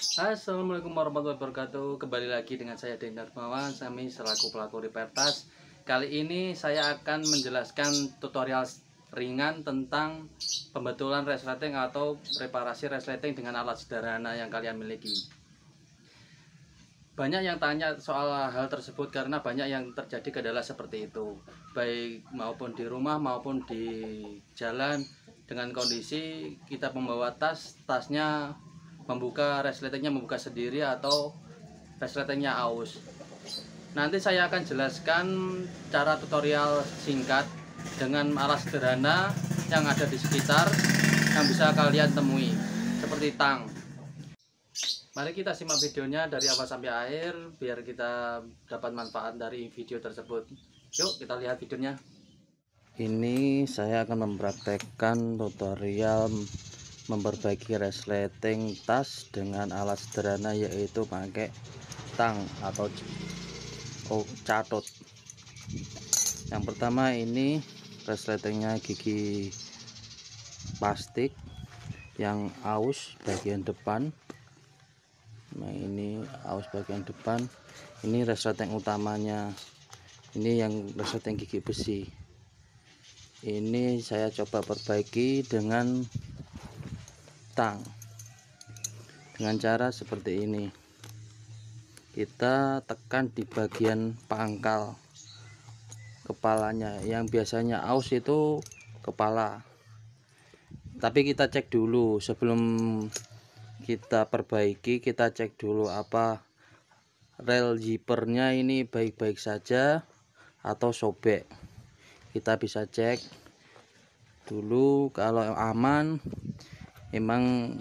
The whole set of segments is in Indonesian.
Assalamualaikum warahmatullahi wabarakatuh. Kembali lagi dengan saya Denar Darmawan Kami selaku pelaku repair tas Kali ini saya akan menjelaskan tutorial ringan tentang pembetulan resleting atau reparasi resleting dengan alat sederhana yang kalian miliki. Banyak yang tanya soal hal tersebut karena banyak yang terjadi kendala seperti itu. Baik maupun di rumah maupun di jalan dengan kondisi kita membawa tas tasnya membuka resletingnya membuka sendiri atau resletingnya aus. Nanti saya akan jelaskan cara tutorial singkat dengan alat sederhana yang ada di sekitar yang bisa kalian temui seperti tang. Mari kita simak videonya dari awal sampai akhir biar kita dapat manfaat dari video tersebut. Yuk kita lihat videonya. Ini saya akan mempraktekkan tutorial memperbaiki resleting tas dengan alat sederhana yaitu pakai tang atau oh, catut yang pertama ini resletingnya gigi plastik yang aus bagian depan. Nah ini aus bagian depan. Ini resleting utamanya. Ini yang resleting gigi besi. Ini saya coba perbaiki dengan dengan cara seperti ini kita tekan di bagian pangkal kepalanya. Yang biasanya aus itu kepala. Tapi kita cek dulu sebelum kita perbaiki kita cek dulu apa rel zippernya ini baik-baik saja atau sobek. Kita bisa cek dulu kalau aman emang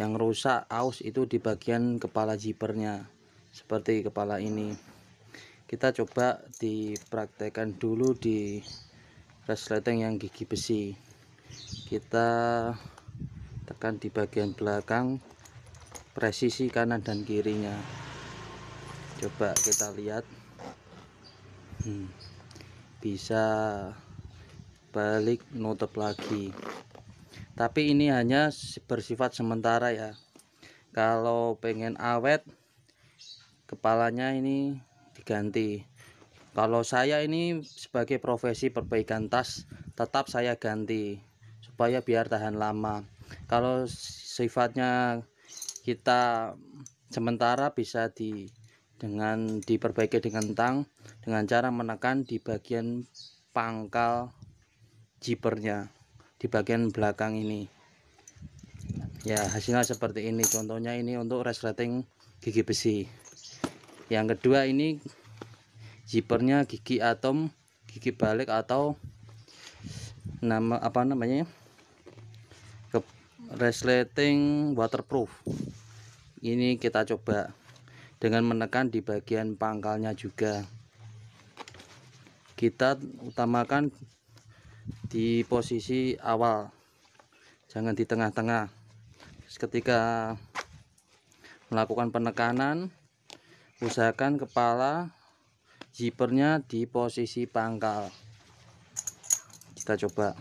yang rusak aus itu di bagian kepala zippernya seperti kepala ini. Kita coba dipraktekkan dulu di resleting yang gigi besi. Kita tekan di bagian belakang presisi kanan dan kirinya. Coba kita lihat. Hmm, bisa balik nutup lagi tapi ini hanya bersifat sementara ya. Kalau pengen awet kepalanya ini diganti. Kalau saya ini sebagai profesi perbaikan tas tetap saya ganti supaya biar tahan lama. Kalau sifatnya kita sementara bisa di dengan diperbaiki dengan tang dengan cara menekan di bagian pangkal jipernya di bagian belakang ini. Ya hasilnya seperti ini. Contohnya ini untuk resleting gigi besi. Yang kedua ini zippernya gigi atom gigi balik atau nama apa namanya? Ke resleting waterproof. Ini kita coba dengan menekan di bagian pangkalnya juga. Kita utamakan di posisi awal. Jangan di tengah-tengah. Ketika melakukan penekanan usahakan kepala zippernya di posisi pangkal. Kita coba.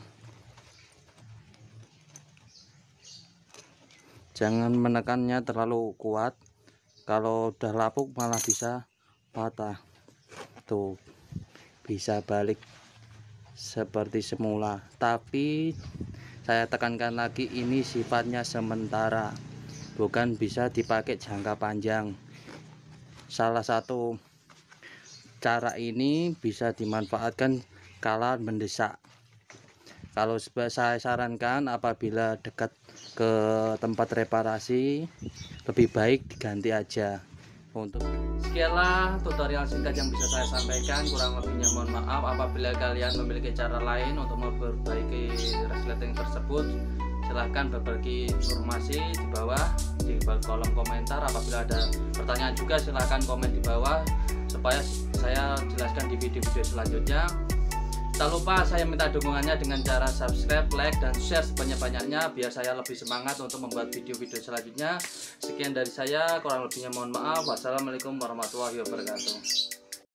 Jangan menekannya terlalu kuat. Kalau udah lapuk malah bisa patah. Tuh bisa balik seperti semula tapi saya tekankan lagi ini sifatnya sementara bukan bisa dipakai jangka panjang. Salah satu cara ini bisa dimanfaatkan kala mendesak. Kalau saya sarankan apabila dekat ke tempat reparasi lebih baik diganti aja untuk sekianlah tutorial singkat yang bisa saya sampaikan. Kurang lebihnya mohon maaf apabila kalian memiliki cara lain untuk memperbaiki resleting tersebut. Silahkan berbagi informasi di bawah di kolom komentar. Apabila ada pertanyaan juga silahkan komen di bawah supaya saya jelaskan di video-video selanjutnya Tak lupa saya minta dukungannya dengan cara subscribe, like, dan share sebanyak-banyaknya biar saya lebih semangat untuk membuat video-video selanjutnya. Sekian dari saya, kurang lebihnya mohon maaf. Wassalamualaikum warahmatullahi wabarakatuh.